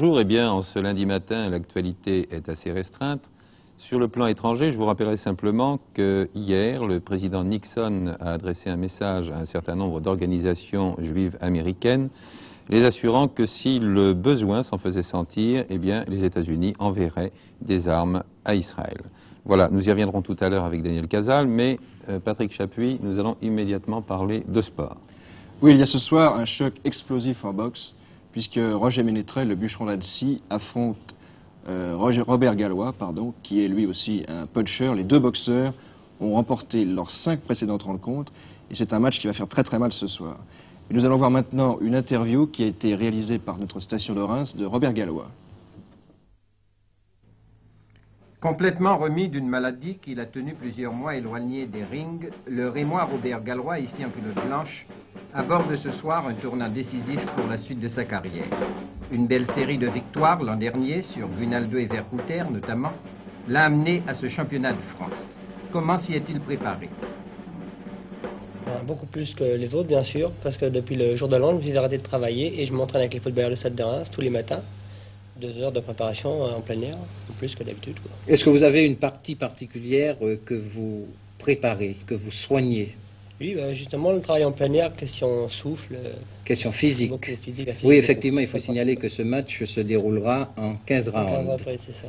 Bonjour, eh bien, en ce lundi matin, l'actualité est assez restreinte. Sur le plan étranger, je vous rappellerai simplement que hier, le président Nixon a adressé un message à un certain nombre d'organisations juives américaines, les assurant que si le besoin s'en faisait sentir, eh bien, les États-Unis enverraient des armes à Israël. Voilà, nous y reviendrons tout à l'heure avec Daniel Casal, mais euh, Patrick Chapuis, nous allons immédiatement parler de sport. Oui, il y a ce soir un choc explosif en boxe, puisque Roger Ménétrel, le bûcheron d'Annecy, affronte euh, Robert Gallois, pardon, qui est lui aussi un puncher. Les deux boxeurs ont remporté leurs cinq précédentes rencontres, et c'est un match qui va faire très très mal ce soir. Nous allons voir maintenant une interview qui a été réalisée par notre station de Reims de Robert Gallois. Complètement remis d'une maladie qu'il a tenu plusieurs mois éloigné des rings, le Rémois Robert Gallois, ici en culotte blanche, aborde ce soir un tournant décisif pour la suite de sa carrière. Une belle série de victoires l'an dernier sur Grunaldo et Vercouter notamment l'a amené à ce championnat de France. Comment s'y est-il préparé? Ben, Beaucoup plus que les autres, bien sûr, parce que depuis le jour de l'an, j'ai arrêté de travailler et je m'entraîne avec les footballeurs de Stade de Reims tous les matins deux heures de préparation en plein air, plus que d'habitude. Est-ce que vous avez une partie particulière euh, que vous préparez, que vous soignez? Oui, bah, justement, le travail en plein air, question souffle. Euh, question physique. oui, effectivement, il faut signaler que ce match se déroulera en 15 rounds. ça.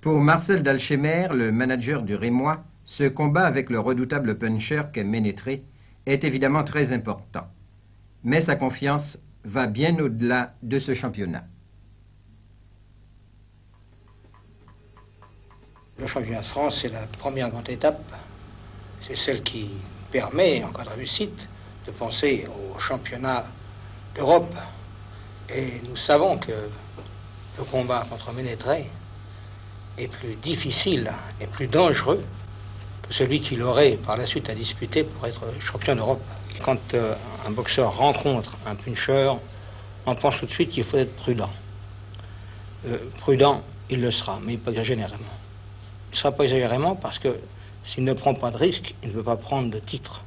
Pour Marcel Dalchemer, le manager du Rémois, ce combat avec le redoutable puncher qu'est Ménétré est évidemment très important. Mais sa confiance va bien au-delà de ce championnat. Le championnat de France, c'est la première grande étape. C'est celle qui permet, en cas de réussite, de penser au championnat d'Europe. Et nous savons que le combat contre Ménétré est plus difficile et plus dangereux que celui qu'il aurait par la suite à disputer pour être champion d'Europe. Quand euh, un boxeur rencontre un puncher, on pense tout de suite qu'il faut être prudent. Euh, prudent, il le sera, mais pas généralement ne sera pas exagérément parce que s'il ne prend pas de risque, il ne peut pas prendre de titre.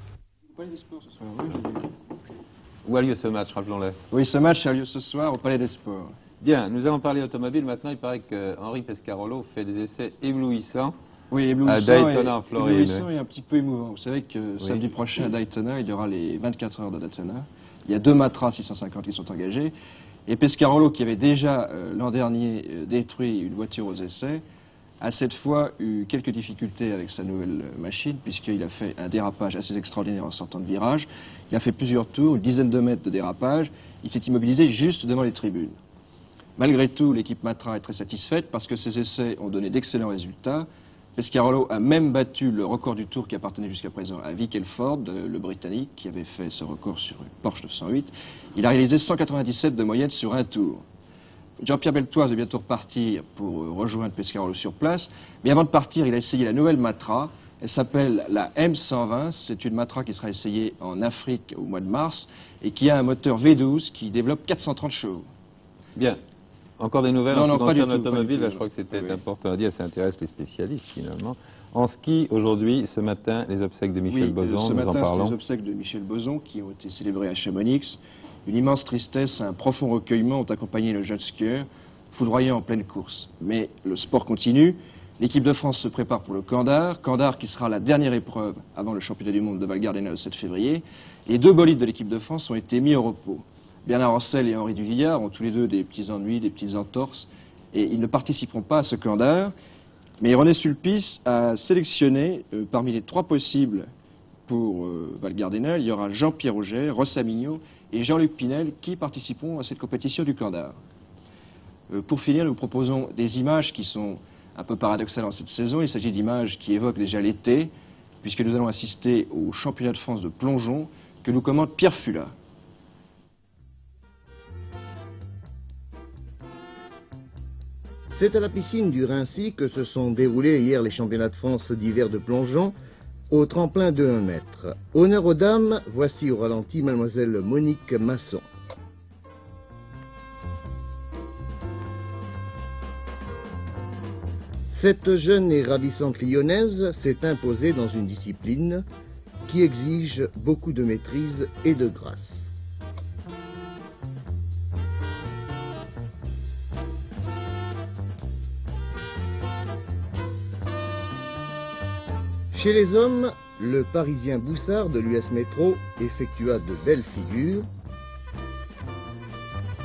Où a lieu ce match, rappelons-le Oui, ce match a lieu ce soir au Palais des Sports. Bien, nous allons parler automobile. Maintenant, il paraît que Henri Pescarolo fait des essais éblouissants. Oui, éblouissant à Daytona, en Floride. Éblouissant et un petit peu émouvant. Vous savez que samedi prochain à Daytona, il y aura les 24 heures de Daytona. Il y a deux Matra 650 qui sont engagés. Et Pescarolo, qui avait déjà euh, l'an dernier euh, détruit une voiture aux essais, a cette fois eu quelques difficultés avec sa nouvelle machine, puisqu'il a fait un dérapage assez extraordinaire en sortant de virage. Il a fait plusieurs tours, une dizaine de mètres de dérapage. Il s'est immobilisé juste devant les tribunes. Malgré tout, l'équipe Matra est très satisfaite parce que ses essais ont donné d'excellents résultats. Pescarolo a même battu le record du tour qui appartenait jusqu'à présent à Vic Elford, le Britannique, qui avait fait ce record sur une Porsche 908. Il a réalisé 197 de moyenne sur un tour. Jean-Pierre Beltoise va bientôt repartir pour rejoindre Pescarolo sur place. Mais avant de partir, il a essayé la nouvelle Matra. Elle s'appelle la M120. C'est une Matra qui sera essayée en Afrique au mois de mars et qui a un moteur V12 qui développe 430 chevaux. Bien. Encore des nouvelles en ce qui concerne l'automobile, je crois que c'était important à dire, ça intéresse les spécialistes finalement. En ski, aujourd'hui, ce matin, les obsèques de Michel Boson, ce nous matin, en parlons. les obsèques de Michel Boson qui ont été célébrées à Chamonix. Une immense tristesse, un profond recueillement ont accompagné le jeune skieur, foudroyé en pleine course. Mais le sport continue. L'équipe de France se prépare pour le Candar. Candar qui sera la dernière épreuve avant le championnat du monde de Val Gardena le 7 février. Et deux bolides de l'équipe de France ont été mis au repos. Bernard Ancel et Henri Duvillard ont tous les deux des petits ennuis, des petites entorses. Et ils ne participeront pas à ce Candar. Mais René Sulpice a sélectionné, euh, parmi les trois possibles pour euh, Val Gardena, il y aura Jean-Pierre Auger, Rossa Mignot et Jean-Luc Pinel qui participeront à cette compétition du Candar. Euh, pour finir, nous proposons des images qui sont un peu paradoxales en cette saison. Il s'agit d'images qui évoquent déjà l'été, puisque nous allons assister au championnat de France de plongeon que nous commande Pierre Fula. C'est à la piscine du Rincy que se sont déroulés hier les championnats de France d'hiver de plongeon au tremplin de 1 mètre. Honneur aux dames, voici au ralenti mademoiselle Monique Masson. Cette jeune et ravissante lyonnaise s'est imposée dans une discipline qui exige beaucoup de maîtrise et de grâce. Chez les hommes, le Parisien Boussard de l'US Métro effectua de belles figures.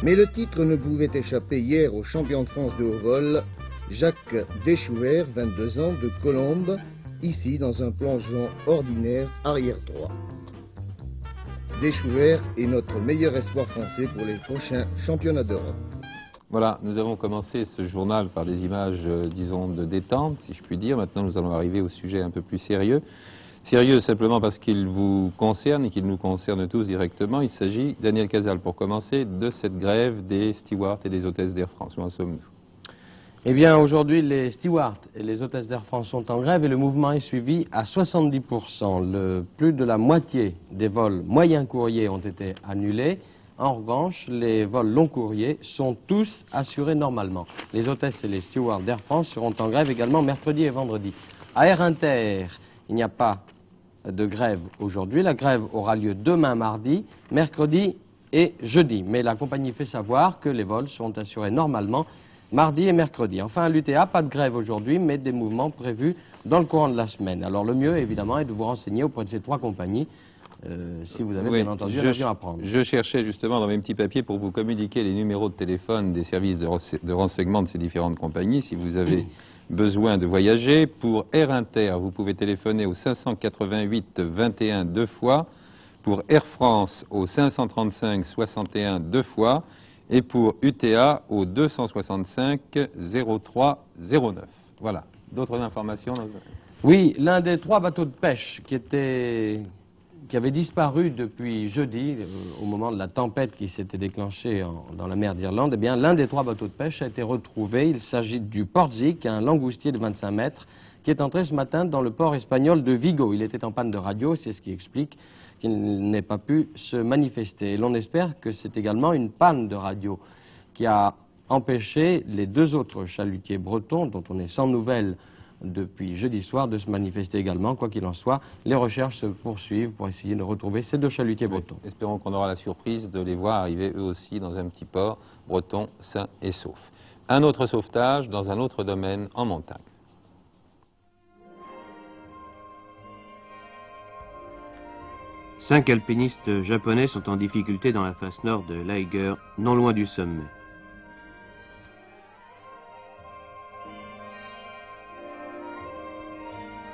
Mais le titre ne pouvait échapper hier au champion de France de haut vol, Jacques Deschouvert, 22 ans, de Colombes, ici dans un plongeon ordinaire arrière droit. Deschouvert est notre meilleur espoir français pour les prochains championnats d'Europe. Voilà, nous avons commencé ce journal par des images, euh, disons, de détente, si je puis dire. Maintenant, nous allons arriver au sujet un peu plus sérieux. Sérieux simplement parce qu'il vous concerne et qu'il nous concerne tous directement. Il s'agit, Daniel Casal, pour commencer, de cette grève des stewards et des hôtesses d'Air France. Où en sommes-nous? Eh bien, aujourd'hui, les stewards et les hôtesses d'Air France sont en grève et le mouvement est suivi à 70%. Le, plus de la moitié des vols moyens courriers ont été annulés. En revanche, les vols long courriers sont tous assurés normalement. Les hôtesses et les stewards d'Air France seront en grève également mercredi et vendredi. À Air Inter, il n'y a pas de grève aujourd'hui. La grève aura lieu demain mardi, mercredi et jeudi. Mais la compagnie fait savoir que les vols seront assurés normalement mardi et mercredi. Enfin, à l'UTA, pas de grève aujourd'hui, mais des mouvements prévus dans le courant de la semaine. Alors le mieux, évidemment, est de vous renseigner auprès de ces trois compagnies euh, si vous avez bien entendu je, à prendre. Je cherchais justement dans mes petits papiers pour vous communiquer les numéros de téléphone des services de, renseignement de ces différentes compagnies. Si vous avez besoin de voyager, pour Air Inter, vous pouvez téléphoner au 588 21 deux fois. Pour Air France, au 535 61 deux fois. Et pour UTA, au 265 03 09. Voilà. D'autres informations Oui, l'un des trois bateaux de pêche qui était qui avait disparu depuis jeudi, euh, au moment de la tempête qui s'était déclenchée dans la mer d'Irlande, eh bien, l'un des trois bateaux de pêche a été retrouvé. Il s'agit du Portzik, un langoustier de 25 mètres, qui est entré ce matin dans le port espagnol de Vigo. Il était en panne de radio, c'est ce qui explique qu'il n'ait pas pu se manifester. Et l'on espère que c'est également une panne de radio qui a empêché les deux autres chalutiers bretons, dont on est sans nouvelles depuis jeudi soir de se manifester également. Quoi qu'il en soit, les recherches se poursuivent pour essayer de retrouver ces deux chalutiers bretons. espérons qu'on aura la surprise de les voir arriver eux aussi dans un petit port breton sain et sauf. Un autre sauvetage dans un autre domaine en montagne. Cinq alpinistes japonais sont en difficulté dans la face nord de l'Aiger, non loin du sommet.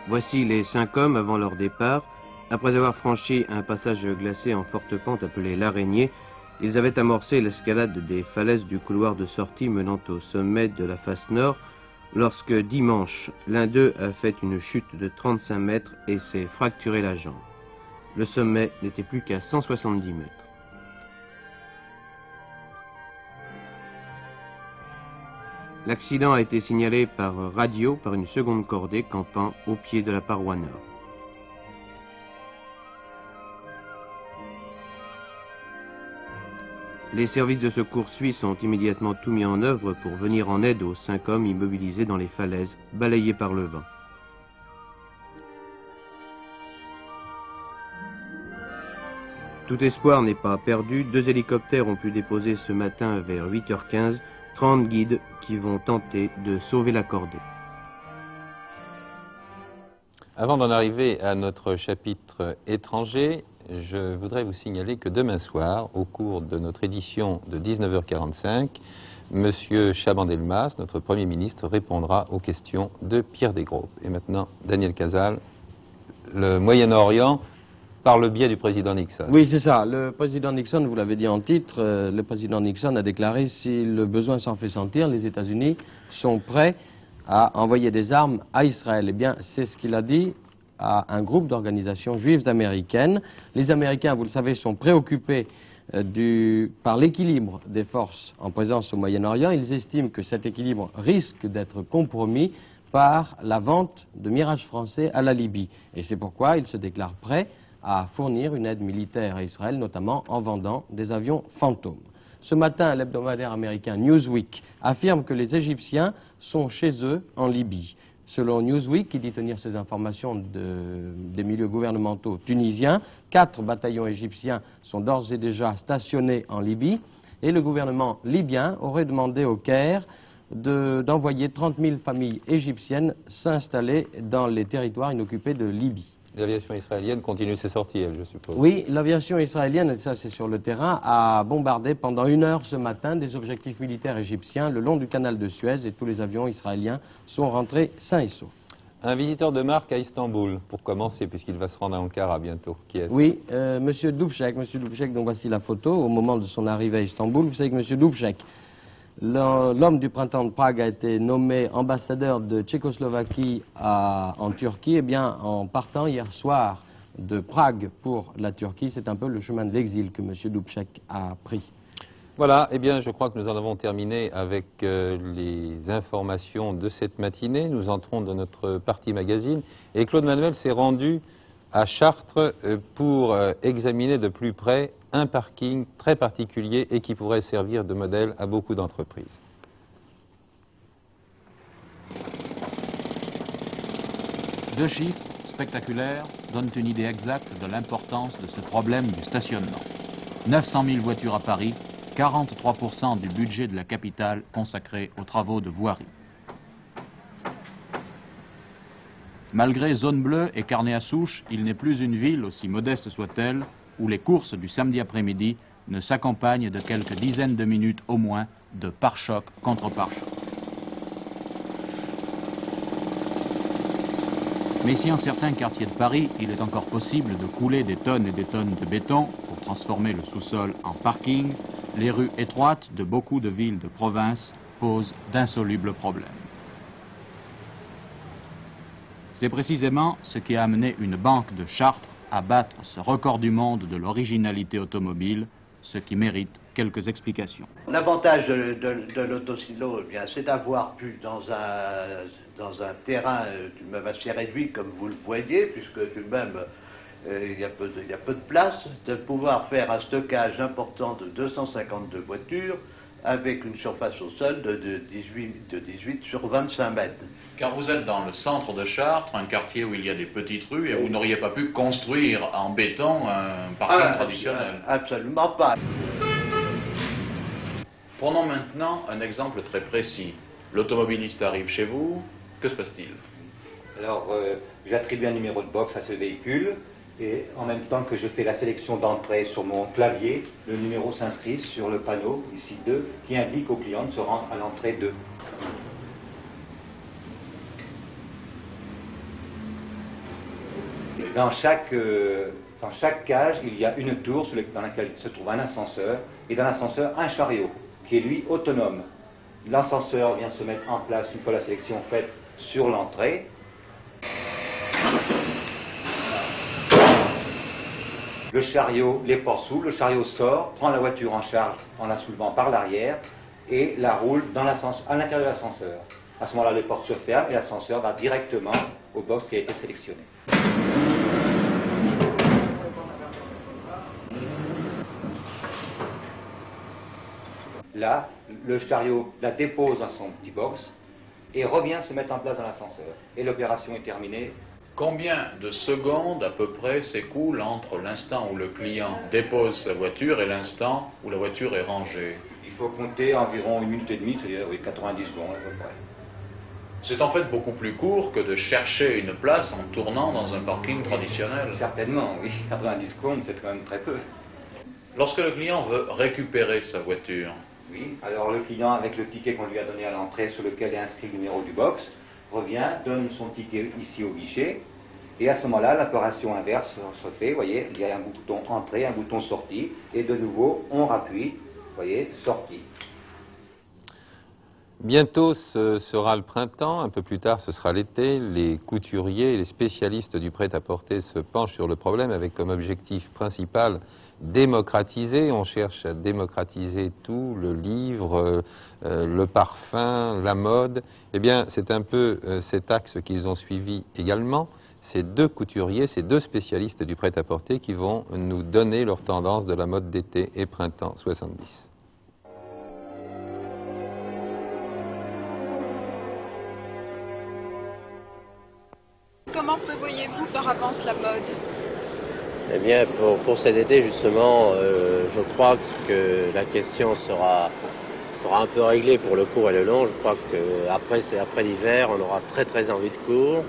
Voici les cinq hommes avant leur départ. Après avoir franchi un passage glacé en forte pente appelé l'araignée, ils avaient amorcé l'escalade des falaises du couloir de sortie menant au sommet de la face nord lorsque dimanche, l'un d'eux a fait une chute de 35 mètres et s'est fracturé la jambe. Le sommet n'était plus qu'à 170 mètres. L'accident a été signalé par radio par une seconde cordée campant au pied de la paroi nord. Les services de secours suisses ont immédiatement tout mis en œuvre pour venir en aide aux cinq hommes immobilisés dans les falaises, balayés par le vent. Tout espoir n'est pas perdu. Deux hélicoptères ont pu déposer ce matin vers 8h15 30 guides qui vont tenter de sauver la cordée. Avant d'en arriver à notre chapitre étranger, je voudrais vous signaler que demain soir, au cours de notre édition de 19h45, M. Chaban-Delmas, notre Premier ministre, répondra aux questions de Pierre Desgroupes. Et maintenant, Daniel Casal, le Moyen-Orient, par le biais du président Nixon. Oui, c'est ça. Le président Nixon, vous l'avez dit en titre, euh, le président Nixon a déclaré si le besoin s'en fait sentir, les États-Unis sont prêts à envoyer des armes à Israël. Eh bien, c'est ce qu'il a dit à un groupe d'organisations juives américaines. Les Américains, vous le savez, sont préoccupés euh, par l'équilibre des forces en présence au Moyen-Orient. Ils estiment que cet équilibre risque d'être compromis par la vente de mirages français à la Libye. Et c'est pourquoi ils se déclarent prêts à fournir une aide militaire à Israël, notamment en vendant des avions fantômes. Ce matin, l'hebdomadaire américain Newsweek affirme que les Égyptiens sont chez eux en Libye. Selon Newsweek, qui dit tenir ces informations des milieux gouvernementaux tunisiens, quatre bataillons égyptiens sont d'ores et déjà stationnés en Libye et le gouvernement libyen aurait demandé au Caire d'envoyer 30 000 familles égyptiennes s'installer dans les territoires inoccupés de Libye. L'aviation israélienne continue ses sorties, elle, je suppose. Oui, l'aviation israélienne, et ça c'est sur le terrain, a bombardé pendant une heure ce matin des objectifs militaires égyptiens le long du canal de Suez et tous les avions israéliens sont rentrés sains et saufs. Un visiteur de marque à Istanbul, pour commencer, puisqu'il va se rendre à Ankara bientôt. Qui est-ce? Oui, euh, Monsieur Dubček. Monsieur Dubček, donc voici la photo au moment de son arrivée à Istanbul. Vous savez que Monsieur Dubček L'homme du printemps de Prague a été nommé ambassadeur de Tchécoslovaquie en Turquie. Eh bien, en partant hier soir de Prague pour la Turquie, c'est un peu le chemin de l'exil que M. Dubček a pris. Voilà, eh bien, je crois que nous en avons terminé avec euh, les informations de cette matinée. Nous entrons dans notre partie magazine. Et Claude Manuel s'est rendu à Chartres euh, pour euh, examiner de plus près un parking très particulier et qui pourrait servir de modèle à beaucoup d'entreprises. Deux chiffres spectaculaires donnent une idée exacte de l'importance de ce problème du stationnement. 900 000 voitures à Paris, 43% du budget de la capitale consacré aux travaux de voirie. Malgré zone bleue et carnet à souche, il n'est plus une ville, aussi modeste soit-elle, où les courses du samedi après-midi ne s'accompagnent de quelques dizaines de minutes au moins de pare-choc contre pare-choc. Mais si en certains quartiers de Paris, il est encore possible de couler des tonnes et des tonnes de béton pour transformer le sous-sol en parking, les rues étroites de beaucoup de villes de province posent d'insolubles problèmes. C'est précisément ce qui a amené une banque de Chartres à battre ce record du monde de l'originalité automobile, ce qui mérite quelques explications. L'avantage de, l'autosilo, eh c'est d'avoir pu, dans un, terrain de même assez réduit, comme vous le voyez, puisque tout de même euh, il, y a peu de, il y a peu de place, de pouvoir faire un stockage important de 252 voitures, avec une surface au sol de, 18, de 18 sur 25 mètres. Car vous êtes dans le centre de Chartres, un quartier où il y a des petites rues, et vous n'auriez pas pu construire en béton un parking ah, traditionnel. Absolument pas. Prenons maintenant un exemple très précis. L'automobiliste arrive chez vous, que se passe-t-il? Alors, euh, j'attribue un numéro de box à ce véhicule, et en même temps que je fais la sélection d'entrée sur mon clavier, le numéro s'inscrit sur le panneau, ici 2, qui indique au client de se rendre à l'entrée 2. Dans chaque, euh, dans chaque cage, il y a une tour dans laquelle se trouve un ascenseur, et dans l'ascenseur, un chariot, qui est lui autonome. L'ascenseur vient se mettre en place une fois la sélection faite sur l'entrée. Le chariot, les portes s'ouvrent, le chariot sort, prend la voiture en charge en la soulevant par l'arrière et la roule dans à l'intérieur de l'ascenseur. À ce moment-là, les portes se ferment et l'ascenseur va directement au box qui a été sélectionné. Là, le chariot la dépose dans son petit box et revient se mettre en place dans l'ascenseur. Et l'opération est terminée Combien de secondes à peu près s'écoulent entre l'instant où le client dépose sa voiture et l'instant où la voiture est rangée? Il faut compter environ une minute et demie, c'est-à-dire 90 secondes à peu près. C'est en fait beaucoup plus court que de chercher une place en tournant dans un parking traditionnel. Certainement, oui. 90 secondes, c'est quand même très peu. Lorsque le client veut récupérer sa voiture, oui, alors le client, avec le ticket qu'on lui a donné à l'entrée sur lequel est inscrit le numéro du box, revient, donne son ticket ici au guichet, et à ce moment-là, l'opération inverse se fait, vous voyez, il y a un bouton entrée, un bouton sortie, et de nouveau, on rappuie, vous voyez, sortie. Bientôt ce sera le printemps, un peu plus tard ce sera l'été. Les couturiers et les spécialistes du prêt-à-porter se penchent sur le problème avec comme objectif principal démocratiser. On cherche à démocratiser tout, le livre, euh, le parfum, la mode. Eh bien, c'est un peu euh, cet axe qu'ils ont suivi également. Ces deux couturiers, ces deux spécialistes du prêt-à-porter qui vont nous donner leur tendance de la mode d'été et printemps 70. Avance la mode Eh bien, pour, cet été, justement, euh, je crois que la question sera, sera un peu réglé pour le court et le long. Je crois qu'après après l'hiver, on aura très très envie de court,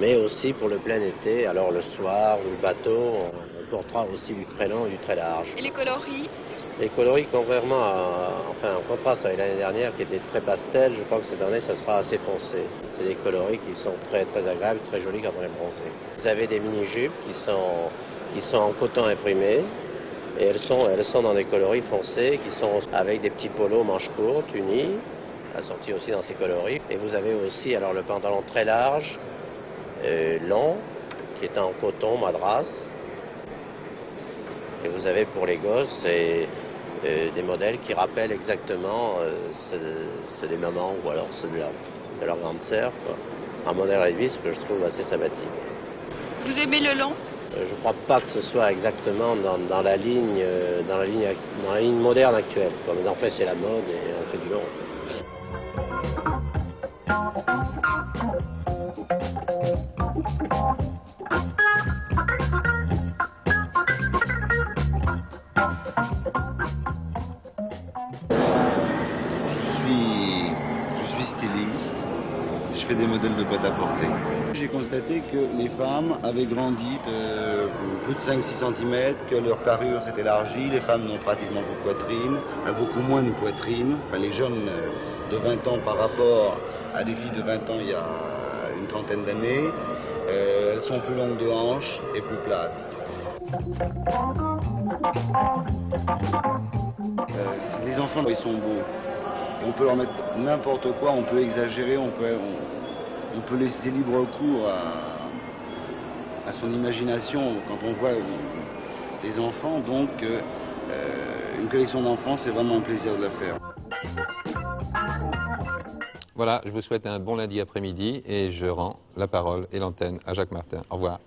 mais aussi pour le plein été. Alors le soir ou le bateau, on portera aussi du très long et du très large. Et les coloris les coloris, contrairement à, enfin, en contraste avec l'année dernière qui était très pastel, je crois que cette année, ça sera assez foncé. C'est des coloris qui sont très, très agréables, très jolis quand on est bronzé. Vous avez des mini-jupes qui sont, qui sont en coton imprimé, et elles sont, elles sont dans des coloris foncés, qui sont avec des petits polos manches courtes, unis, assortis aussi dans ces coloris. Et vous avez aussi alors le pantalon très large, euh, long, qui est en coton madras. Et vous avez pour les gosses et, des modèles qui rappellent exactement euh, ceux, des mamans ou alors ceux de leur, de leur grande sœur. Un modèle réduit, ce que je trouve assez sympathique. Vous aimez le long euh, je ne crois pas que ce soit exactement dans, la, ligne, euh, dans, la, ligne, dans la ligne moderne actuelle. Mais en fait, c'est la mode et on fait du long. De. J'ai constaté que les femmes avaient grandi de plus de 5-6 cm, que leur carrure s'est élargie, les femmes n'ont pratiquement plus de poitrine, beaucoup moins de poitrine, enfin les jeunes euh, de 20 ans par rapport à des filles de 20 ans il y a une trentaine d'années, euh, elles sont plus longues de hanches et plus plates. Euh, les enfants, ils sont beaux on peut leur mettre n'importe quoi, on peut exagérer, on peut, peut laisser libre cours à, son imagination quand on voit des enfants. Donc, euh, euh, une collection d'enfants, c'est vraiment un plaisir de la faire. Voilà, je vous souhaite un bon lundi après-midi et je rends la parole et l'antenne à Jacques Martin. Au revoir.